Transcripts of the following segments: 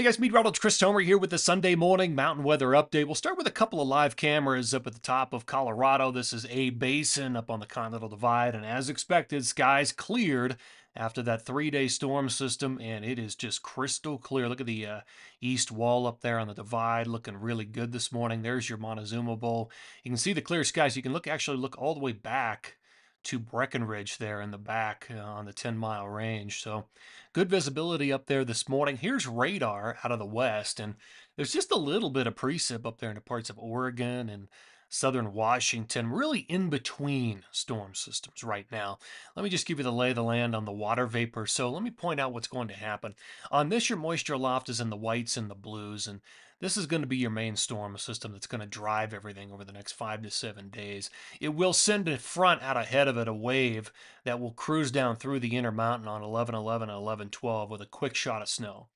Hey guys, meteorologist Chris Tomer here with the Sunday morning mountain weather update. We'll start with a couple of live cameras up at the top of Colorado. This is A Basin up on the Continental Divide, and as expected, skies cleared after that three-day storm system, and it is just crystal clear. Look at the uh, east wall up there on the divide, looking really good this morning. There's your Montezuma Bowl. You can see the clear skies. You can look actually look all the way back to Breckenridge there in the back uh, on the 10 mile range. So good visibility up there this morning. Here's radar out of the west, and there's just a little bit of precip up there in the parts of Oregon and southern Washington, really in between storm systems right now. Let me just give you the lay of the land on the water vapor. So let me point out what's going to happen. On this, your moisture loft is in the whites and the blues, and this is going to be your main storm system that's going to drive everything over the next five to seven days. It will send in front out ahead of it a wave that will cruise down through the Intermountain on 11 11 and 11 12 with a quick shot of snow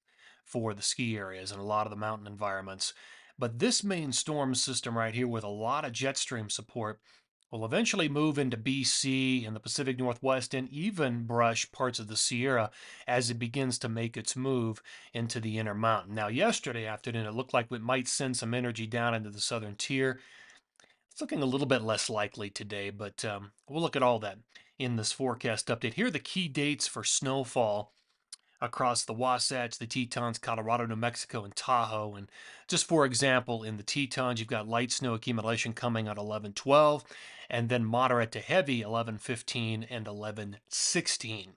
for the ski areas and a lot of the mountain environments. But this main storm system right here with a lot of jet stream support will eventually move into BC and the Pacific Northwest and even brush parts of the Sierra as it begins to make its move into the Intermountain. Now, yesterday afternoon, it looked like it might send some energy down into the southern tier. It's looking a little bit less likely today, but um, we'll look at all that in this forecast update. Here are the key dates for snowfall across the Wasatch, the Tetons, Colorado, New Mexico, and Tahoe. And just for example, in the Tetons, you've got light snow accumulation coming at 1112, and then moderate to heavy 1115 and 1116.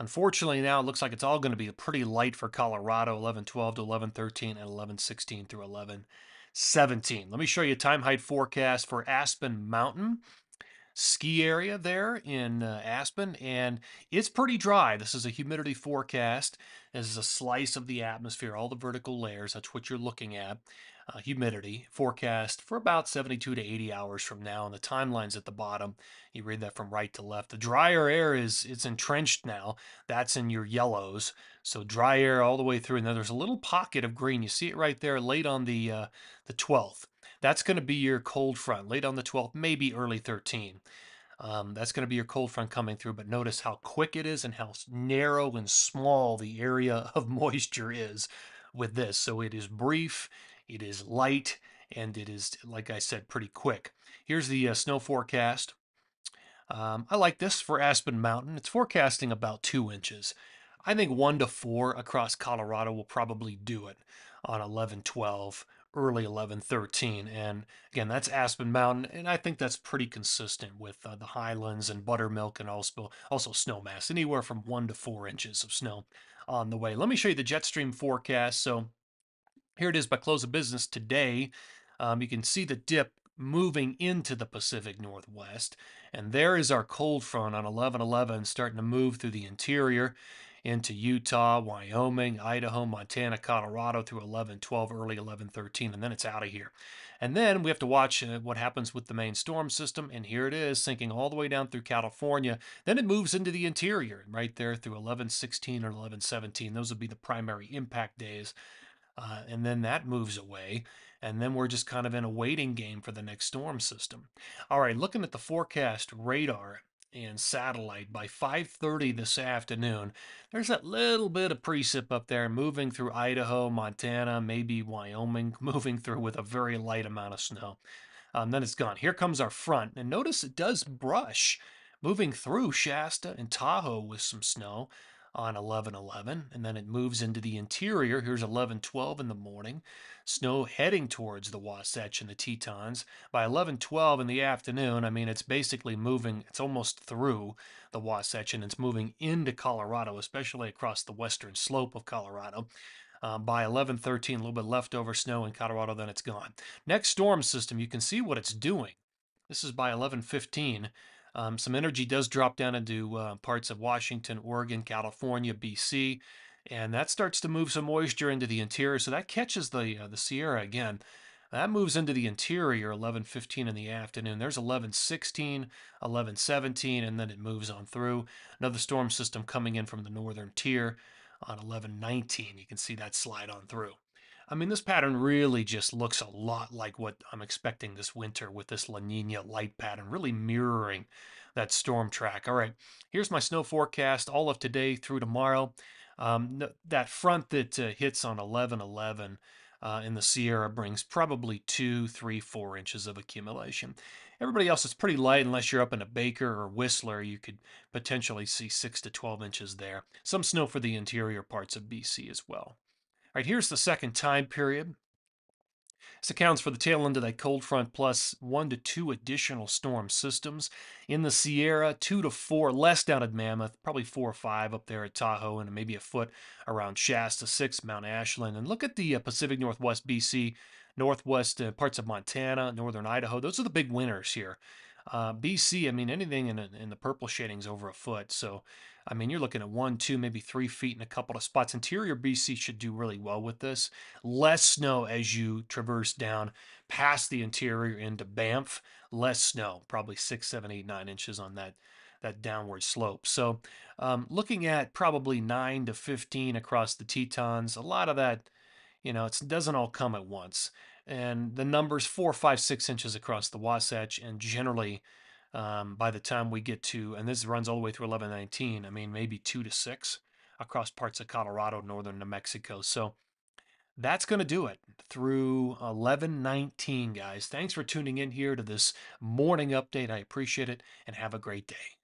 Unfortunately, now it looks like it's all going to be pretty light for Colorado 1112 to 1113 and 1116 through 1117. Let me show you a time height forecast for Aspen Mountain ski area there in uh, Aspen, and it's pretty dry. This is a humidity forecast. This is a slice of the atmosphere, all the vertical layers. That's what you're looking at. Uh, humidity forecast for about 72 to 80 hours from now, and the timeline's at the bottom. You read that from right to left. The drier air is it's entrenched now. That's in your yellows. So dry air all the way through, and then there's a little pocket of green. You see it right there, late on the uh, the 12th. That's going to be your cold front, late on the 12th, maybe early 13. Um, that's going to be your cold front coming through, but notice how quick it is and how narrow and small the area of moisture is with this. So it is brief, it is light, and it is, like I said, pretty quick. Here's the uh, snow forecast. Um, I like this for Aspen Mountain. It's forecasting about two inches. I think one to four across Colorado will probably do it on 11 12 early 1113. and again that's aspen mountain and i think that's pretty consistent with uh, the highlands and buttermilk and also also snowmass anywhere from one to four inches of snow on the way. Let me show you the jet stream forecast. So here it is by close of business today. Um, you can see the dip moving into the pacific northwest and there is our cold front on 11 11 starting to move through the interior into Utah, Wyoming, Idaho, Montana, Colorado through 11, 12, early 11, 13, and then it's out of here. And then we have to watch uh, what happens with the main storm system. And here it is sinking all the way down through California. Then it moves into the interior right there through 11, 16 or 11, 17. Those would be the primary impact days. Uh, and then that moves away. And then we're just kind of in a waiting game for the next storm system. All right, looking at the forecast radar and satellite by 5:30 this afternoon. There's that little bit of precip up there moving through Idaho, Montana, maybe Wyoming, moving through with a very light amount of snow. Um, then it's gone. Here comes our front, and notice it does brush, moving through Shasta and Tahoe with some snow on 11:11 and then it moves into the interior. Here's 11:12 in the morning. Snow heading towards the Wasatch and the Tetons. By 11:12 in the afternoon I mean it's basically moving it's almost through the Wasatch and it's moving into Colorado especially across the western slope of Colorado. Uh, by 11:13 a little bit leftover snow in Colorado then it's gone. Next storm system you can see what it's doing. This is by 11:15 um, some energy does drop down into uh, parts of Washington, Oregon, California, BC, and that starts to move some moisture into the interior. So that catches the uh, the Sierra again. That moves into the interior 11:15 in the afternoon. There's 11:16, 11:17, and then it moves on through. Another storm system coming in from the northern tier on 11:19. You can see that slide on through. I mean, this pattern really just looks a lot like what I'm expecting this winter with this La Nina light pattern, really mirroring that storm track. All right, here's my snow forecast all of today through tomorrow. Um, that front that uh, hits on 1111 uh, in the Sierra brings probably two, three, four inches of accumulation. Everybody else is pretty light unless you're up in a Baker or Whistler. You could potentially see 6 to 12 inches there. Some snow for the interior parts of BC as well. Right, here's the second time period. This accounts for the tail end of that cold front plus one to two additional storm systems. In the Sierra, two to four, less down at Mammoth, probably four or five up there at Tahoe, and maybe a foot around Shasta, six, Mount Ashland. And look at the uh, Pacific Northwest BC, northwest uh, parts of Montana, northern Idaho. Those are the big winners here. Uh, BC, I mean, anything in, in the purple shading is over a foot. So I mean, you're looking at one, two, maybe three feet in a couple of spots. Interior BC should do really well with this. Less snow as you traverse down past the interior into Banff. Less snow, probably six, seven, eight, nine inches on that that downward slope. So, um, looking at probably nine to 15 across the Tetons. A lot of that, you know, it doesn't all come at once. And the numbers four, five, six inches across the Wasatch, and generally um, by the time we get to, and this runs all the way through 1119, I mean, maybe two to six across parts of Colorado, northern New Mexico. So that's going to do it through 1119, guys. Thanks for tuning in here to this morning update. I appreciate it and have a great day.